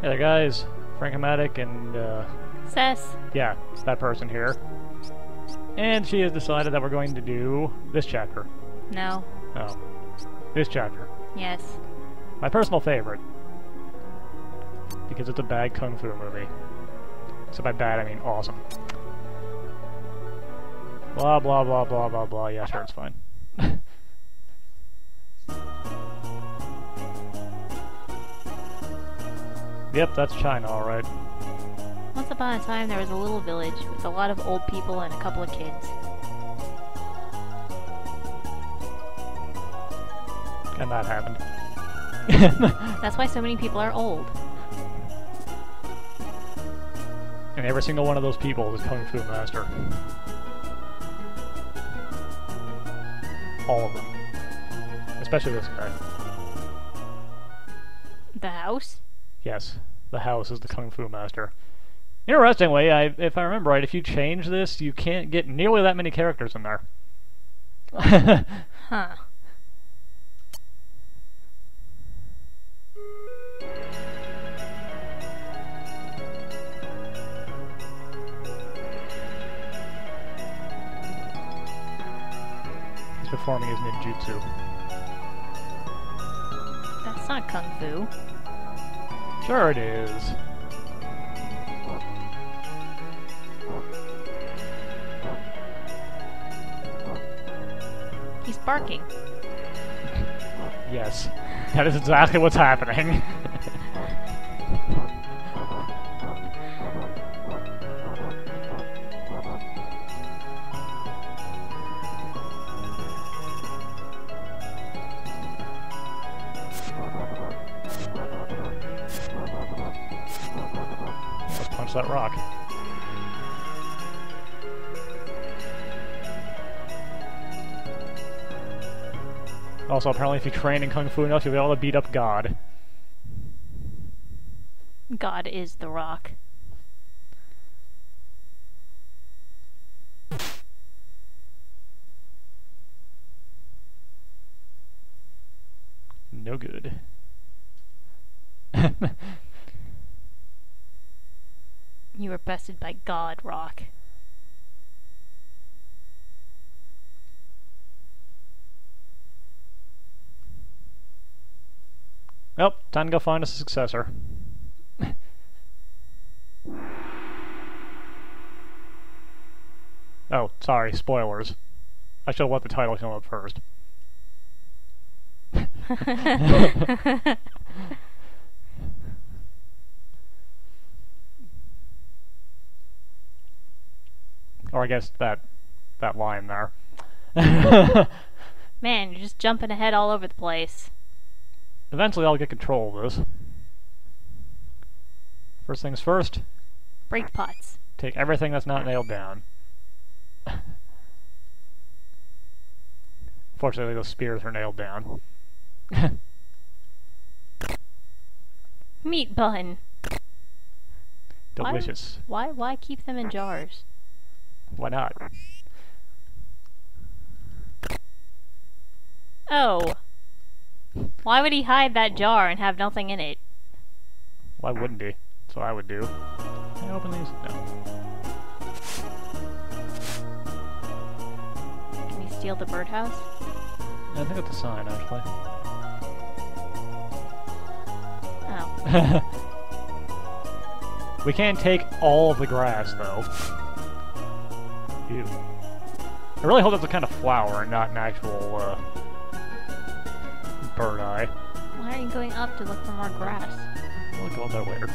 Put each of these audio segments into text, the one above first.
Hey there, guys. Frankomatic and, uh, Cess. yeah, it's that person here. And she has decided that we're going to do this chapter. No. Oh. This chapter. Yes. My personal favorite. Because it's a bad kung fu movie. So by bad, I mean awesome. Blah, blah, blah, blah, blah, blah. Yeah, sure, it's fine. Yep, that's China, alright. Once upon a time, there was a little village with a lot of old people and a couple of kids. And that happened. That's why so many people are old. And every single one of those people is Kung Fu Master. All of them. Especially this guy. The house? Yes, the house is the Kung Fu Master. Interestingly, I, if I remember right, if you change this, you can't get nearly that many characters in there. Huh. He's performing his ninjutsu. That's not kung fu. Sure it is. He's barking. Yes. That is exactly what's happening. Also, apparently if you train in Kung Fu enough, you'll be able to beat up God. God is the rock. No good. You were bested by God, Rock. Well, time to go find a successor. oh, sorry, spoilers. I should have let the title come up first. Or I guess that that line there. Man, you're just jumping ahead all over the place. Eventually I'll get control of this. First things first, Break pots. take everything that's not nailed down. Fortunately, those spears are nailed down. Meat bun. Why- Delicious. Why why keep them in jars? Why not? Oh. Why would he hide that jar and have nothing in it? Why wouldn't he? That's what I would do. Can I open these? No. Can you steal the birdhouse? I think it's a sign, actually. Oh. we can't take all of the grass, though. Ew. I really hope that's a kind of flower and not an actual, uh, bird eye. Why are you going up to look for more grass? We'll go there later.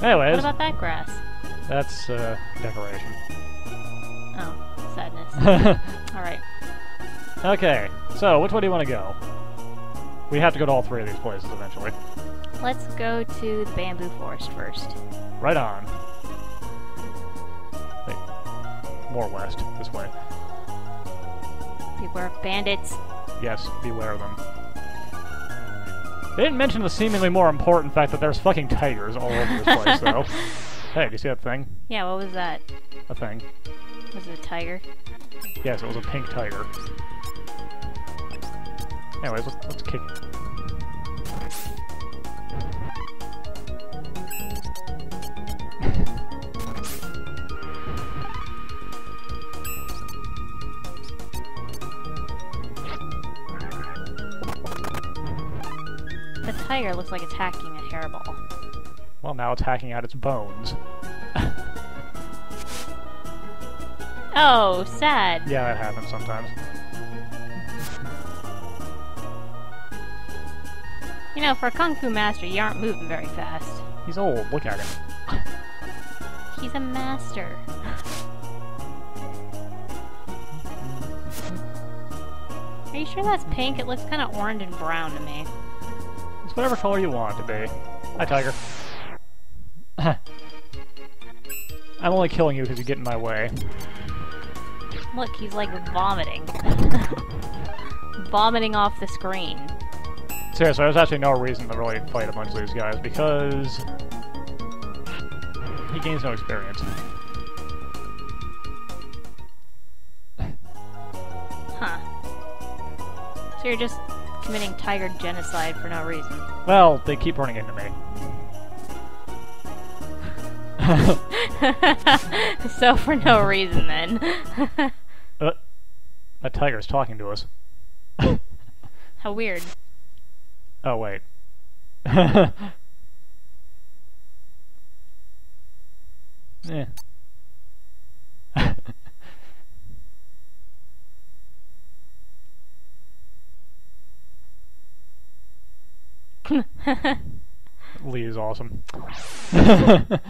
What about that grass? that's, uh, decoration. Oh, sadness. Alright. okay, so which way do you want to go? We have to go to all three of these places eventually. Let's go to the bamboo forest first. Right on. Wait. More west, this way. Beware of bandits. Yes, beware of them. They didn't mention the seemingly more important fact that there's fucking tigers all over this place, though. Hey, do you see that thing? Yeah, what was that? A thing. Was it a tiger? Yes, it was a pink tiger. Anyways, let's, let's kick. Tiger looks like it's hacking a hairball. Well, now it's hacking out its bones. Oh, sad. Yeah, that happens sometimes. You know, for a kung fu master, you aren't moving very fast. He's old. Look at him. He's a master. Are you sure that's pink? It looks kind of orange and brown to me. Whatever color you want it to be. Hi, Tiger. I'm only killing you because you get in my way. Look, he's like vomiting. vomiting off the screen. Seriously, there's actually no reason to really fight a bunch of these guys because he gains no experience. Huh. So you're just committing tiger genocide for no reason. Well, they keep running into me. so for no reason then. uh, that tiger's talking to us. How weird. Oh, wait. yeah. Lee is awesome. Down.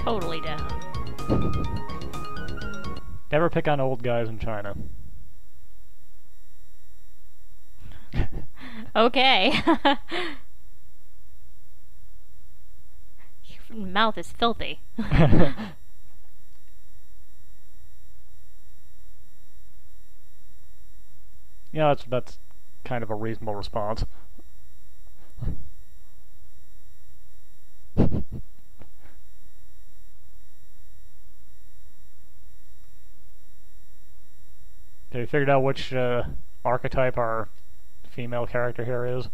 Totally down. Never pick on old guys in China. Okay. Your mouth is filthy. yeah, that's that's kind of a reasonable response. Have you figured out which uh, archetype our female character here is?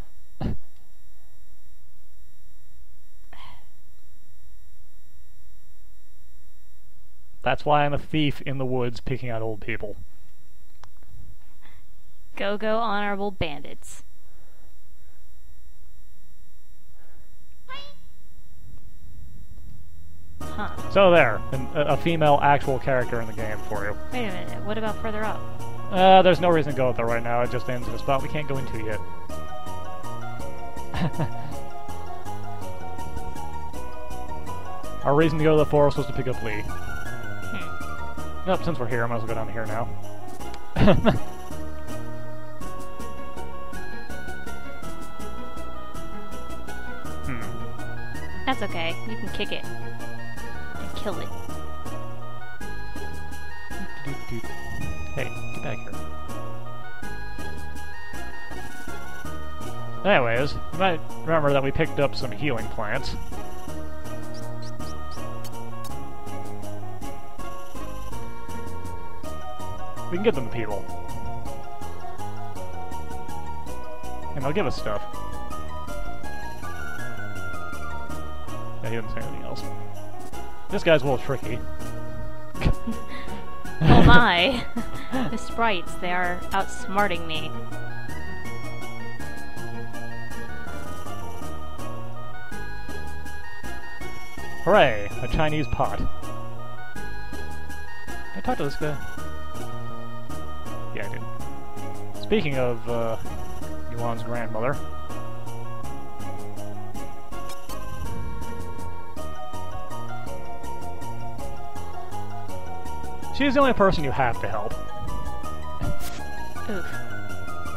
That's why I'm a thief in the woods picking out old people. Go go honorable bandits. Huh. So there, an, a, a female actual character in the game for you. Wait a minute. What about further up? Uh, there's no reason to go out there right now. It just ends in a spot we can't go into yet. Our reason to go to the forest was to pick up Lee. Hmm. Nope, since we're here, I might as well go down here now. hmm. That's okay. You can kick it. And kill it. Anyways, you might remember that we picked up some healing plants. We can give them to people. And they'll give us stuff. Yeah, he didn't say anything else. This guy's a little tricky. Oh my! the sprites, they are outsmarting me. Hooray! A Chinese pot. I talk to this guy? Yeah, I did. Speaking of, uh, Yuan's grandmother. She's the only person you have to help. Oof.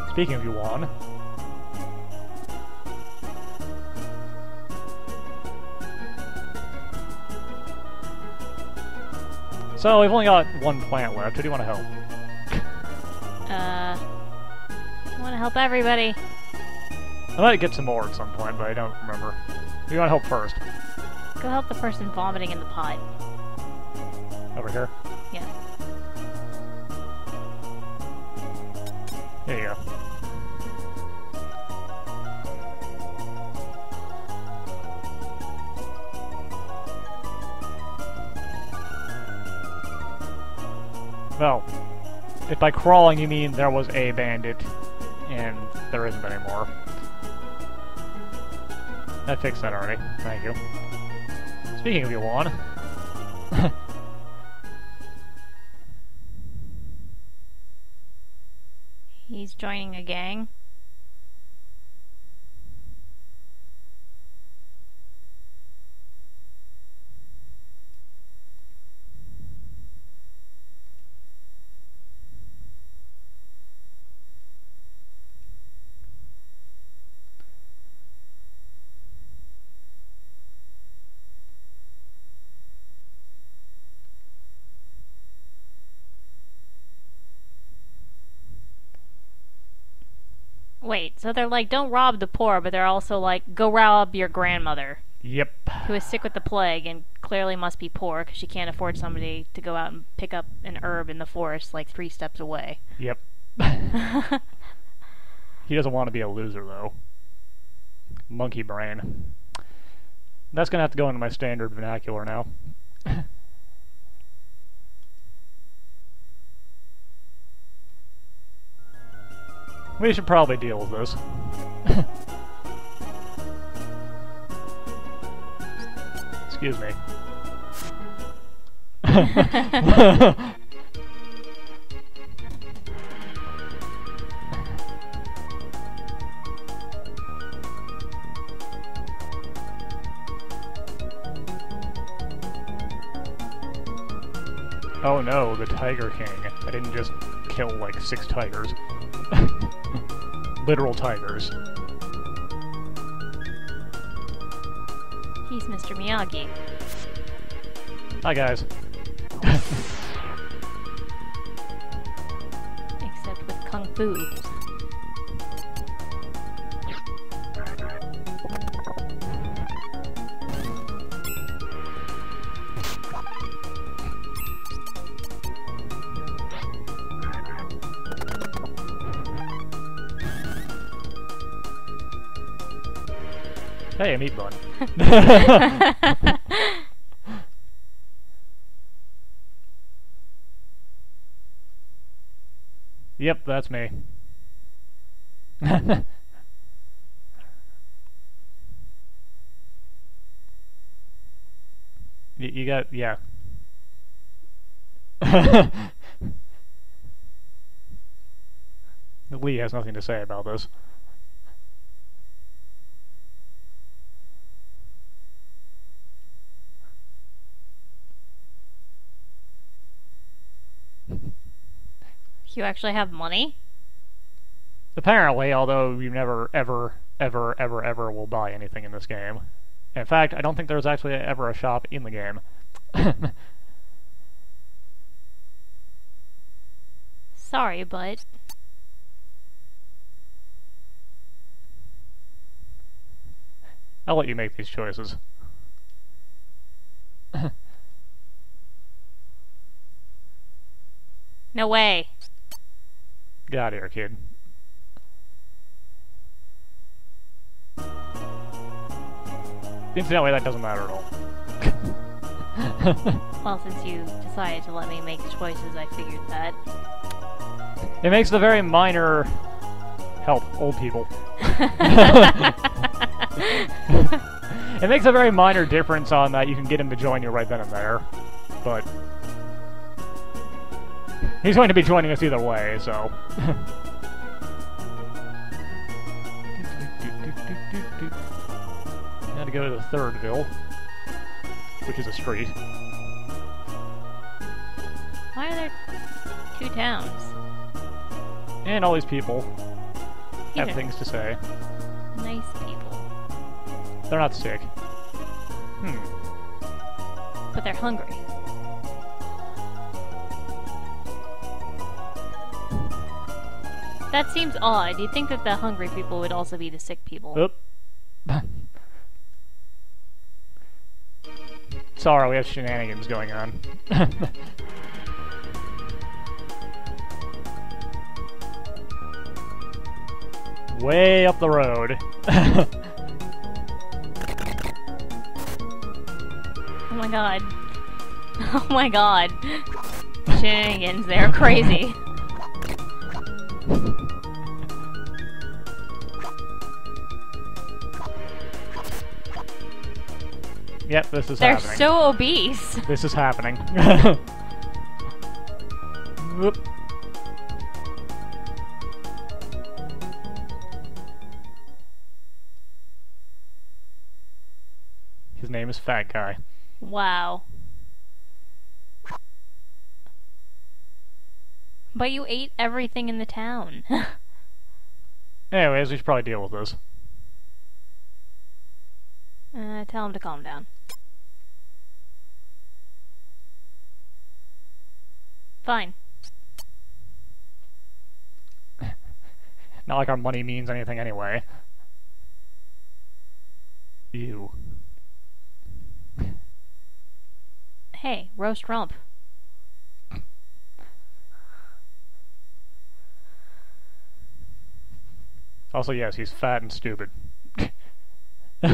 Speaking of Yuan. So, we've only got one plant left. Who do you want to help? Uh. I want to help everybody. I might get some more at some point, but I don't remember. Who do you want to help first? Go help the person vomiting in the pot. Well, if by crawling you mean there was a bandit, and there isn't anymore. I fixed that already. Thank you. Speaking of Yuan, He's joining a gang. Wait, so they're like, don't rob the poor, but they're also like, go rob your grandmother, yep. who is sick with the plague and clearly must be poor because she can't afford somebody to go out and pick up an herb in the forest like three steps away. Yep. he doesn't want to be a loser, though. Monkey brain. That's gonna have to go into my standard vernacular now. we should probably deal with this. Excuse me. Oh no, the Tiger King. I didn't just kill like six tigers. Literal tigers. He's Mr. Miyagi. Hi guys. Except with Kung Fu. Meat bun. yep, that's me. You got, yeah. Lee has nothing to say about this. You actually have money? Apparently, although you never, ever, ever, ever, ever will buy anything in this game. In fact, I don't think there's actually ever a shop in the game. Sorry, but I'll let you make these choices. no way. Get out of here, kid. Incidentally, that doesn't matter at all. Well, since you decided to let me make choices, I figured that. It makes the very minor help old people. it makes a very minor difference on that you can get him to join you right then and there, but he's going to be joining us either way, so. now to go to the third Thirdville, which is a street. Why are there two towns? And all these people These have things to say. nice people, They're not sick. Hmm. but they're hungry. That seems odd. You'd think that the hungry people would also be the sick people. Oop. Sorry, we have shenanigans going on. way up the road. Oh my god. Oh my god. Shenanigans, they're crazy. Yep, this is happening. They're happening. so obese. This is happening. Whoop. His name is Fat Guy. Wow. But you ate everything in the town. Anyways, we should probably deal with this. Uh, tell him to calm down. Fine. Not like our money means anything anyway. Ew. Hey, roast rump. Also, yes, he's fat and stupid.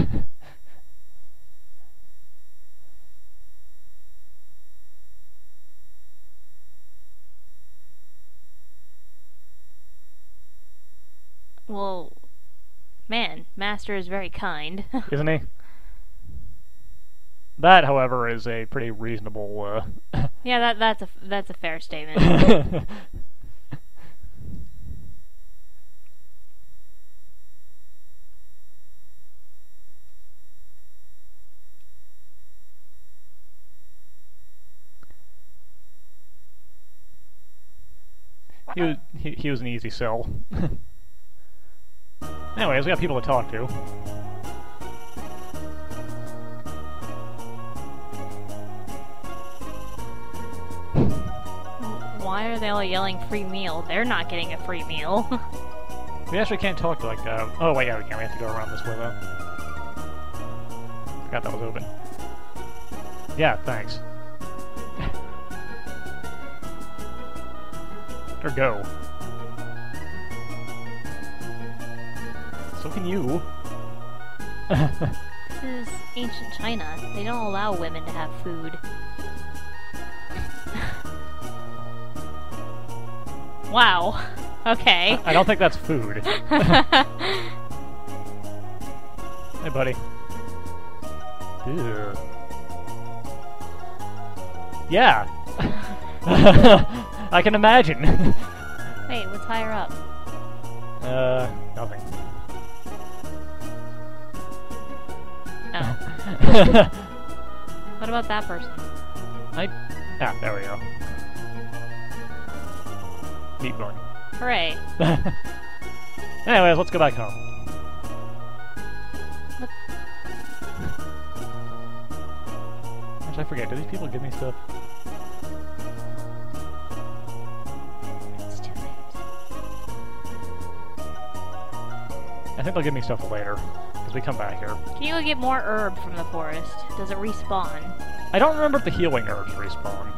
Well, man, Master is very kind. Isn't he? That, however, is a pretty reasonable, uh... yeah, that that's a that's a fair statement. he, was, he, he was an easy sell. Anyways, we got people to talk to. Why are they all yelling free meal? They're not getting a free meal. We actually can't talk to, like, uh... Oh, wait, yeah, we can. We have to go around this way, though. Forgot that was open. Yeah, thanks. or go. So can you. this is ancient China. They don't allow women to have food. wow. Okay. I don't think that's food. hey, buddy. Ew. Yeah. I can imagine. what about that person? I. Ah, there we go. Meat bun. Hooray. Anyways, let's go back home. Actually, I forget. Do these people give me stuff? It's too late. I think they'll give me stuff later. We come back here. Can you go get more herb from the forest? Does it respawn? I don't remember if the healing herbs respawn.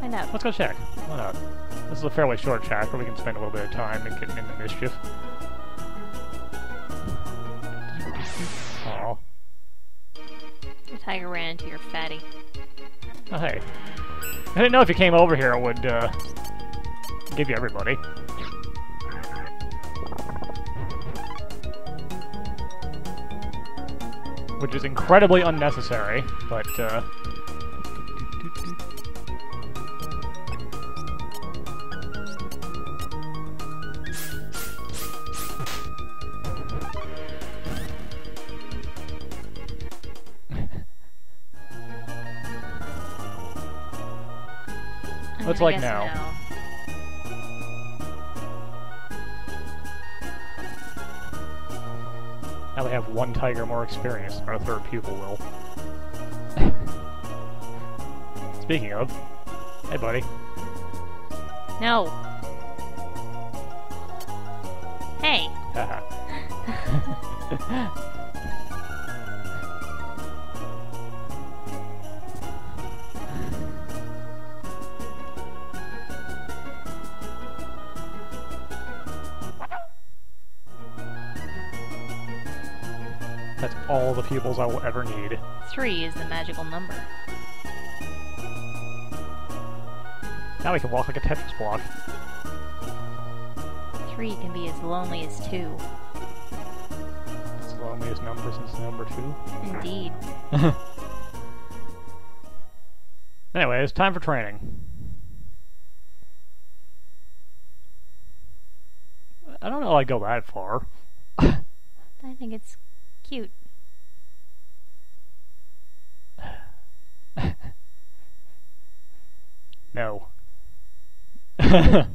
Find out. Let's go check. Why not? This is a fairly short chat where we can spend a little bit of time in getting into mischief. Aw. The tiger ran into your fatty. Oh, hey. I didn't know if you came over here it would, uh, give you everybody. Which is incredibly unnecessary, but, uh... What's like guess now? One tiger more experience than our third pupil will. Speaking of, hey buddy. No. Hey. I will ever need. Three is the magical number. Now we can walk like a Tetris block. Three can be as lonely as two. It's the loneliest number since number two. Indeed. Anyway, it's time for training. I don't know I'd go that far. I think it's cute. No.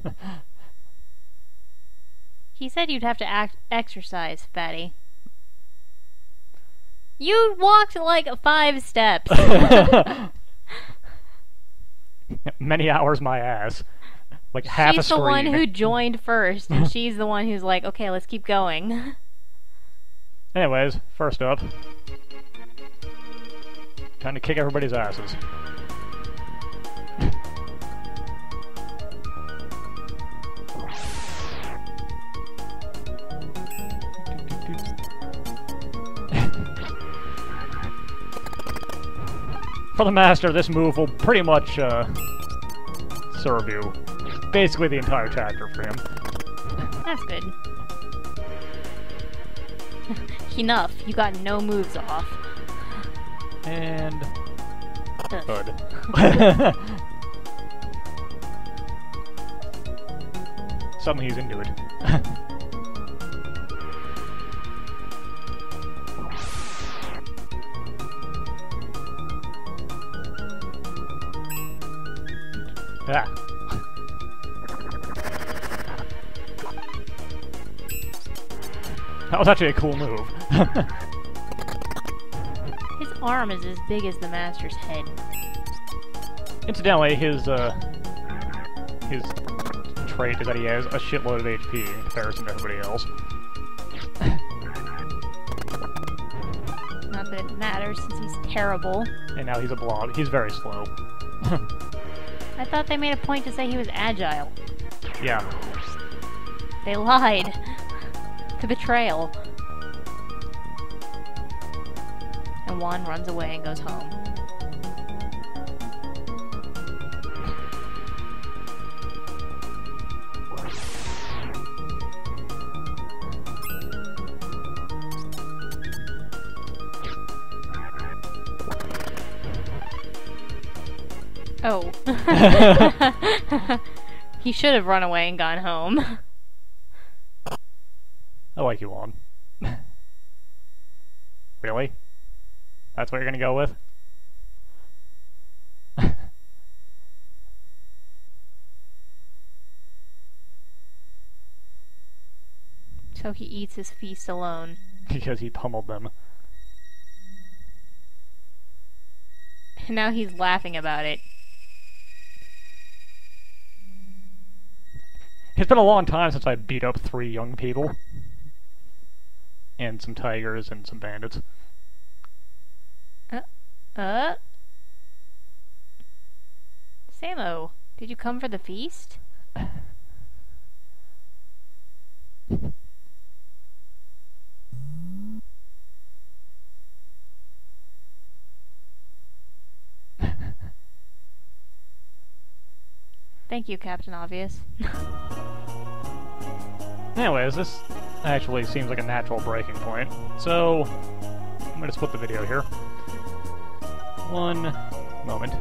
He said you'd have to act exercise, fatty. You walked like five steps. Many hours my ass. Like half a she's the one who joined first, and she's the one who's like, okay, let's keep going. Anyways, first up. Time to kick everybody's asses. For the master, this move will pretty much uh, serve you. Basically the entire chapter for him. That's good. Enough. You got no moves off. And. Good. Suddenly he's into it. That was actually a cool move. His arm is as big as the master's head. Incidentally, his uh, his trait is that he has a shitload of HP in comparison to everybody else. Not that it matters since he's terrible. And now he's a blob. He's very slow. I thought they made a point to say he was agile. yeah. They lied. to betrayal. And Yuan runs away and goes home. Oh. he should have run away and gone home. I like you on. really? That's what you're gonna go with? So he eats his feast alone. because he pummeled them. And now he's laughing about it. It's been a long time since I beat up three young people. And some tigers and some bandits. Uh? Uh? Sammo, did you come for the feast? Thank you, Captain Obvious. Anyways, this actually seems like a natural breaking point. So, I'm gonna split the video here. One moment.